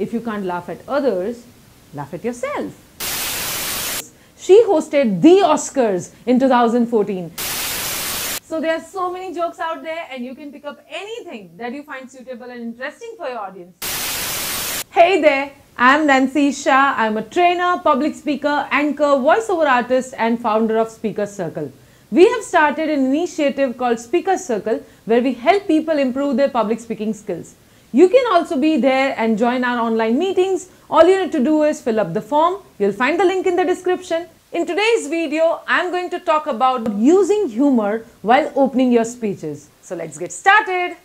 If you can't laugh at others, laugh at yourself. She hosted the Oscars in 2014. So there are so many jokes out there and you can pick up anything that you find suitable and interesting for your audience. Hey there, I'm Nancy Shah. I'm a trainer, public speaker, anchor, voiceover artist and founder of Speaker Circle. We have started an initiative called Speaker Circle where we help people improve their public speaking skills. You can also be there and join our online meetings. All you need to do is fill up the form. You'll find the link in the description. In today's video, I'm going to talk about using humor while opening your speeches. So let's get started.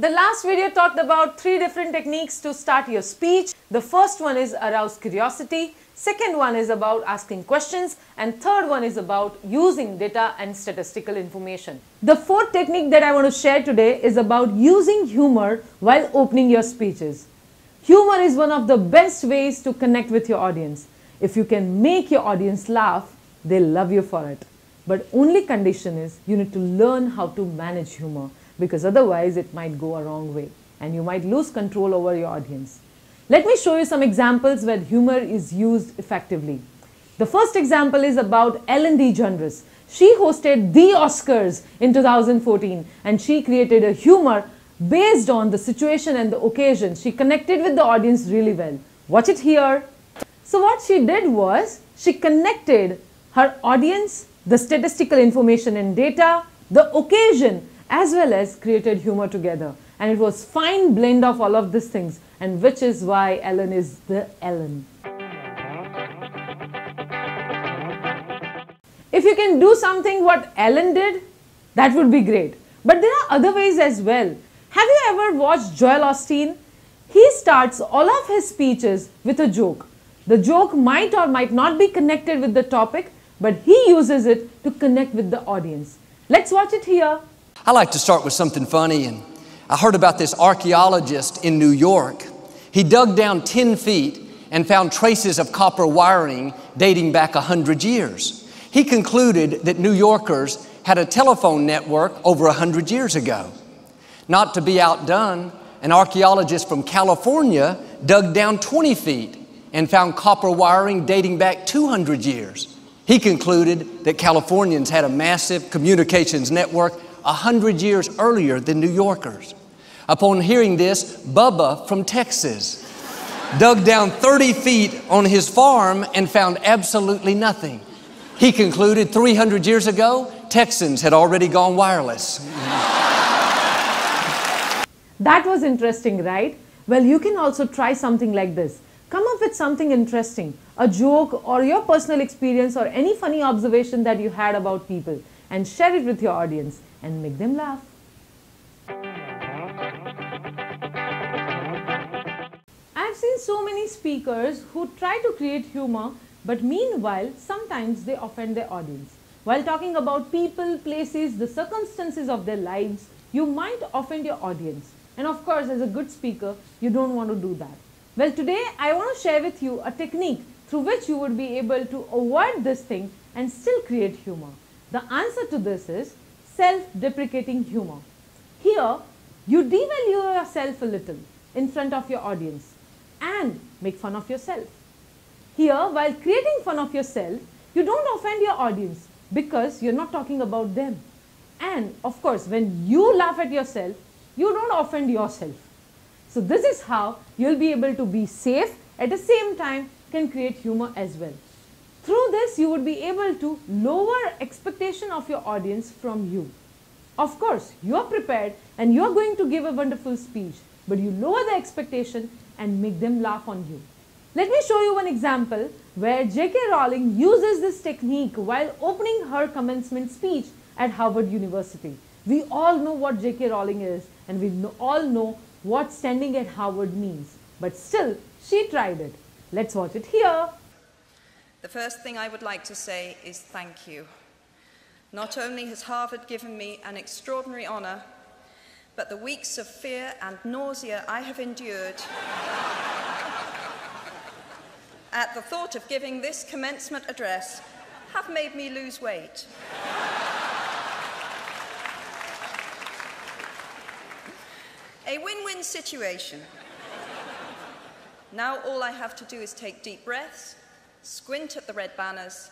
The last video talked about three different techniques to start your speech. The first one is arouse curiosity, second one is about asking questions and third one is about using data and statistical information. The fourth technique that I want to share today is about using humor while opening your speeches. Humor is one of the best ways to connect with your audience. If you can make your audience laugh, they'll love you for it. But only condition is you need to learn how to manage humor because otherwise it might go a wrong way and you might lose control over your audience. Let me show you some examples where humor is used effectively. The first example is about Ellen DeGeneres. She hosted the Oscars in 2014 and she created a humor based on the situation and the occasion. She connected with the audience really well. Watch it here. So what she did was she connected her audience, the statistical information and data, the occasion as well as created humor together. And it was fine blend of all of these things and which is why Ellen is the Ellen. If you can do something what Ellen did, that would be great. But there are other ways as well. Have you ever watched Joel Osteen? He starts all of his speeches with a joke. The joke might or might not be connected with the topic, but he uses it to connect with the audience. Let's watch it here. I like to start with something funny, and I heard about this archaeologist in New York. He dug down 10 feet and found traces of copper wiring dating back 100 years. He concluded that New Yorkers had a telephone network over 100 years ago. Not to be outdone, an archaeologist from California dug down 20 feet and found copper wiring dating back 200 years. He concluded that Californians had a massive communications network a hundred years earlier than New Yorkers. Upon hearing this, Bubba from Texas dug down 30 feet on his farm and found absolutely nothing. He concluded 300 years ago, Texans had already gone wireless. That was interesting, right? Well, you can also try something like this. Come up with something interesting, a joke or your personal experience or any funny observation that you had about people and share it with your audience and make them laugh. I've seen so many speakers who try to create humor but meanwhile sometimes they offend their audience. While talking about people, places, the circumstances of their lives, you might offend your audience. And of course, as a good speaker, you don't want to do that. Well, today I want to share with you a technique through which you would be able to avoid this thing and still create humor. The answer to this is self-deprecating humor. Here, you devalue yourself a little in front of your audience and make fun of yourself. Here, while creating fun of yourself, you don't offend your audience because you're not talking about them. And of course, when you laugh at yourself, you don't offend yourself. So this is how you'll be able to be safe at the same time can create humor as well. This, you would be able to lower expectation of your audience from you. Of course, you are prepared and you are going to give a wonderful speech, but you lower the expectation and make them laugh on you. Let me show you one example where J.K. Rowling uses this technique while opening her commencement speech at Harvard University. We all know what J.K. Rowling is and we all know what standing at Harvard means. But still, she tried it. Let's watch it here. The first thing I would like to say is thank you. Not only has Harvard given me an extraordinary honour, but the weeks of fear and nausea I have endured at the thought of giving this commencement address have made me lose weight. A win win situation. Now all I have to do is take deep breaths, squint at the red banners,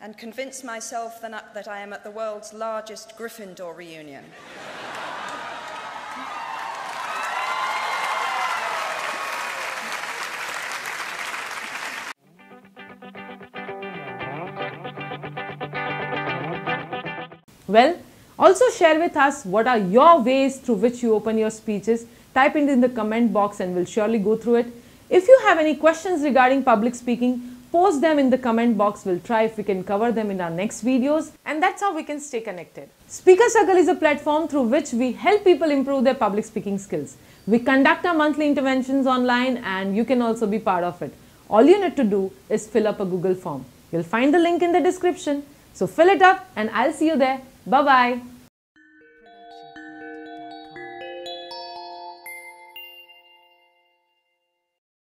and convince myself that I am at the world's largest Gryffindor reunion. Well, also share with us what are your ways through which you open your speeches. Type it in the comment box and we'll surely go through it. If you have any questions regarding public speaking, post them in the comment box. We'll try if we can cover them in our next videos. And that's how we can stay connected. Speaker Circle is a platform through which we help people improve their public speaking skills. We conduct our monthly interventions online and you can also be part of it. All you need to do is fill up a Google form. You'll find the link in the description. So fill it up and I'll see you there. Bye bye.